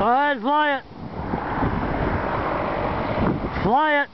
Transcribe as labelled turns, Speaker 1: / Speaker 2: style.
Speaker 1: Go ahead, fly it. Fly it.